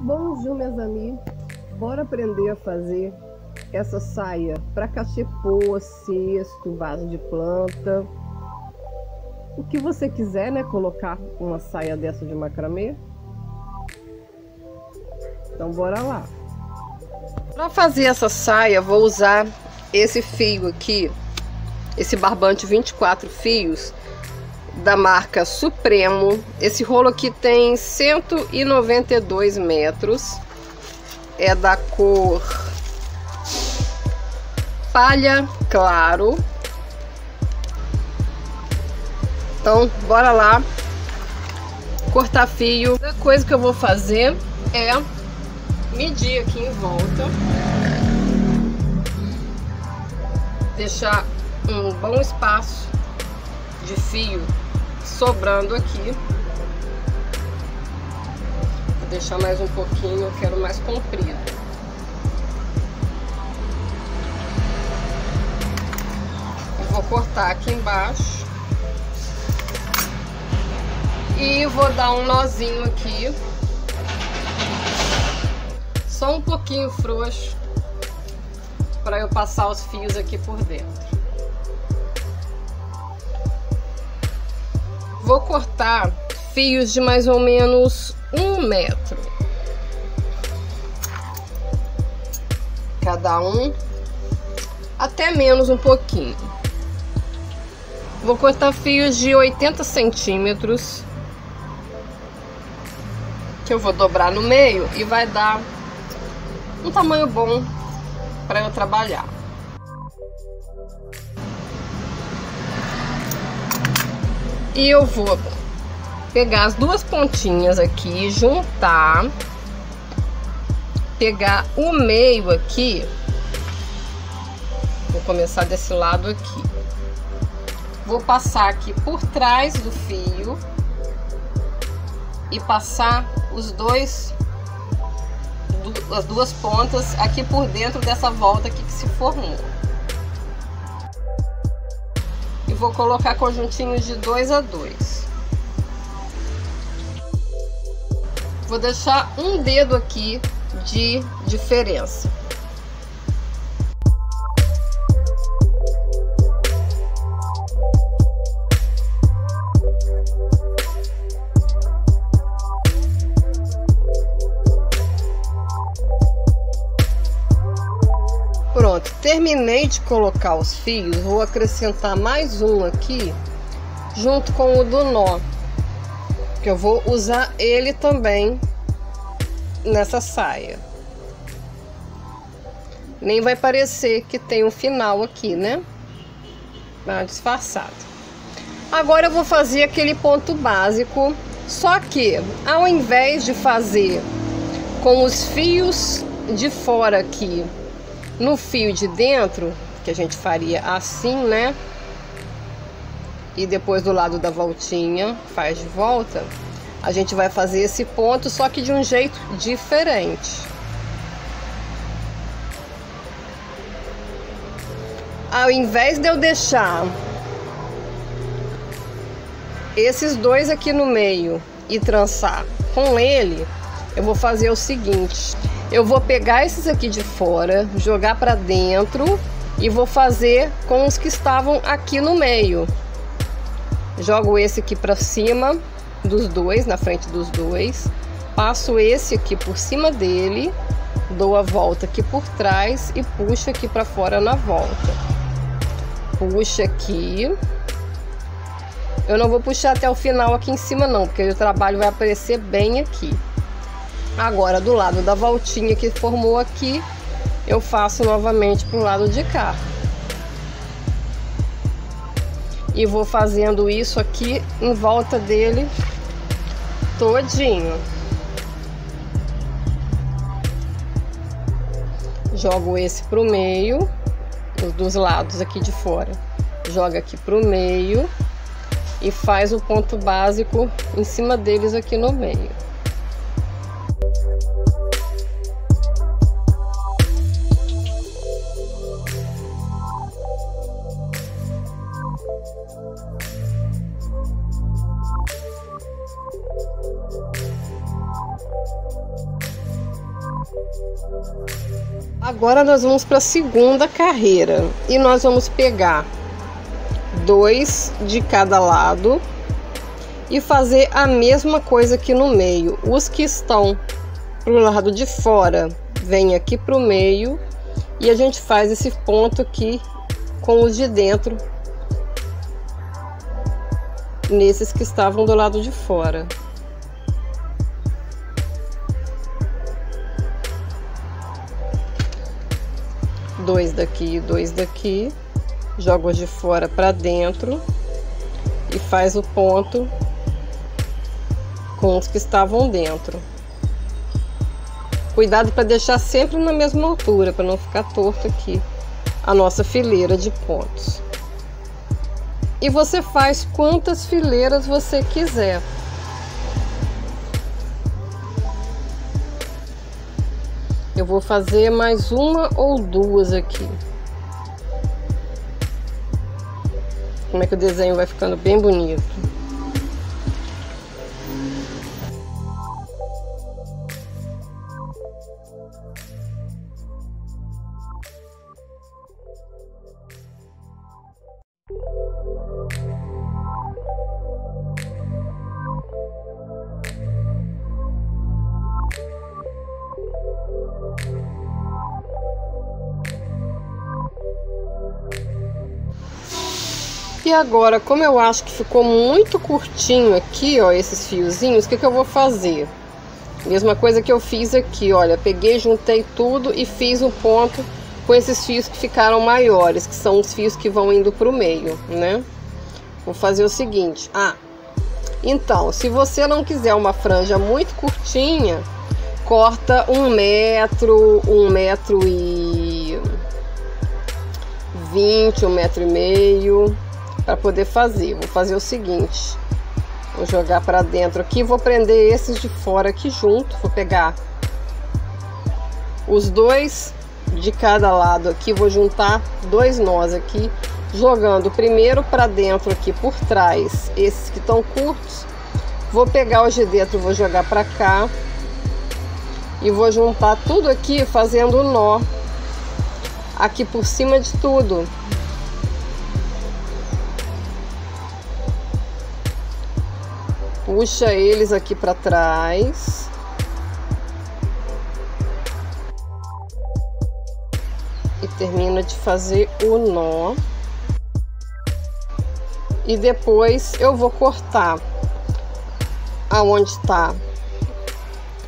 Bonjour, meus amigos. Bora aprender a fazer essa saia para cachepô, cesto, vaso de planta. O que você quiser, né? Colocar uma saia dessa de macramê. Então, bora lá. Para fazer essa saia, vou usar esse fio aqui, esse barbante 24 fios da marca Supremo. Esse rolo aqui tem 192 metros. É da cor palha claro. Então, bora lá cortar fio. A coisa que eu vou fazer é medir aqui em volta. Deixar um bom espaço de fio sobrando aqui. Vou deixar mais um pouquinho, eu quero mais comprido. Vou cortar aqui embaixo. E vou dar um nozinho aqui. Só um pouquinho frouxo. Para eu passar os fios aqui por dentro. Vou cortar fios de mais ou menos um metro. Cada um, até menos um pouquinho. Vou cortar fios de 80 centímetros. Que eu vou dobrar no meio e vai dar um tamanho bom para eu trabalhar. E eu vou pegar as duas pontinhas aqui, juntar, pegar o meio aqui, vou começar desse lado aqui. Vou passar aqui por trás do fio e passar os dois as duas pontas aqui por dentro dessa volta aqui que se formou vou colocar conjuntinhos de dois a dois. Vou deixar um dedo aqui de diferença. Pronto, terminei de colocar os fios, vou acrescentar mais um aqui, junto com o do nó, que eu vou usar ele também nessa saia. Nem vai parecer que tem um final aqui, né? Tá disfarçado. Agora eu vou fazer aquele ponto básico, só que ao invés de fazer com os fios de fora aqui no fio de dentro, que a gente faria assim, né? E depois do lado da voltinha, faz de volta. A gente vai fazer esse ponto, só que de um jeito diferente. Ao invés de eu deixar esses dois aqui no meio e trançar com ele, eu vou fazer o seguinte. Eu vou pegar esses aqui de fora, jogar para dentro e vou fazer com os que estavam aqui no meio. Jogo esse aqui para cima dos dois, na frente dos dois. Passo esse aqui por cima dele, dou a volta aqui por trás e puxo aqui para fora na volta. Puxa aqui. Eu não vou puxar até o final aqui em cima não, porque o trabalho vai aparecer bem aqui. Agora, do lado da voltinha que formou aqui, eu faço novamente para o lado de cá. E vou fazendo isso aqui em volta dele todinho. Jogo esse pro meio, dos lados aqui de fora. Joga aqui pro meio e faz o ponto básico em cima deles aqui no meio. Agora nós vamos para a segunda carreira e nós vamos pegar dois de cada lado e fazer a mesma coisa aqui no meio. Os que estão pro lado de fora vem aqui pro meio e a gente faz esse ponto aqui com os de dentro nesses que estavam do lado de fora. Dois daqui, dois daqui, joga os de fora para dentro e faz o ponto com os que estavam dentro. Cuidado para deixar sempre na mesma altura, para não ficar torto aqui a nossa fileira de pontos. E você faz quantas fileiras você quiser. Eu vou fazer mais uma ou duas aqui. Como é que o desenho vai ficando bem bonito. E agora, como eu acho que ficou muito curtinho aqui, ó, esses fiozinhos, o que, que eu vou fazer? Mesma coisa que eu fiz aqui, olha, peguei, juntei tudo e fiz um ponto com esses fios que ficaram maiores, que são os fios que vão indo para o meio, né? Vou fazer o seguinte, ah, então, se você não quiser uma franja muito curtinha, corta um metro, um metro e vinte, um metro e meio, para poder fazer. Vou fazer o seguinte, vou jogar para dentro aqui, vou prender esses de fora aqui junto, vou pegar os dois de cada lado aqui, vou juntar dois nós aqui, jogando primeiro para dentro aqui por trás, esses que estão curtos, vou pegar os de dentro, vou jogar para cá. E vou juntar tudo aqui fazendo nó aqui por cima de tudo puxa eles aqui para trás. E termina de fazer o nó. E depois eu vou cortar aonde está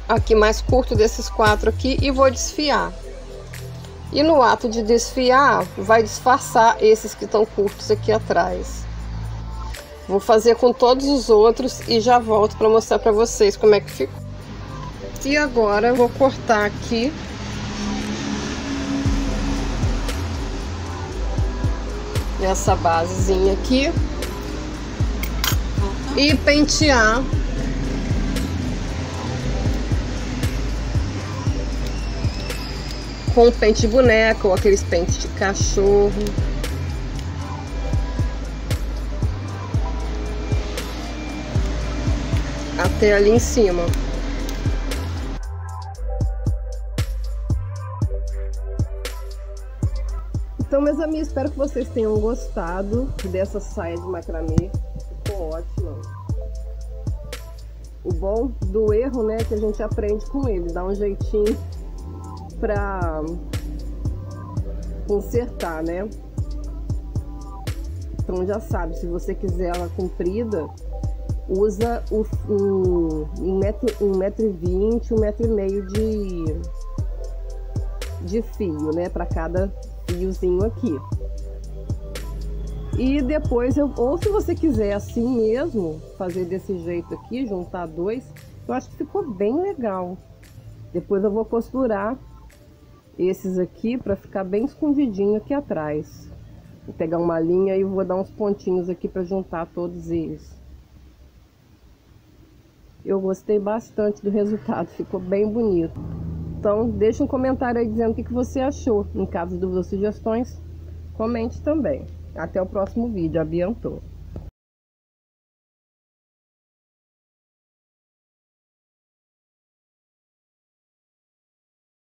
aqui mais curto desses quatro aqui e vou desfiar. E no ato de desfiar, vai disfarçar esses que estão curtos aqui atrás. Vou fazer com todos os outros e já volto para mostrar para vocês como é que ficou. E agora vou cortar aqui essa basezinha aqui e pentear com pente boneca ou aqueles pentes de cachorro. Ali em cima. Então, meus amigos, espero que vocês tenham gostado dessa saia de macramê. Ficou ótima. O bom do erro, né, é que a gente aprende com ele, dá um jeitinho pra consertar, né? Então já sabe, se você quiser ela comprida, usa um, metro, um metro e vinte, um metro e meio de, de fio, né? Para cada fiozinho aqui. E depois, eu, ou se você quiser assim mesmo, fazer desse jeito aqui, juntar dois, eu acho que ficou bem legal. Depois eu vou costurar esses aqui para ficar bem escondidinho aqui atrás. Vou pegar uma linha e vou dar uns pontinhos aqui para juntar todos eles. Eu gostei bastante do resultado, ficou bem bonito. Então, deixa um comentário aí dizendo o que você achou. Em caso de dúvidas sugestões, comente também. Até o próximo vídeo. Abiantou.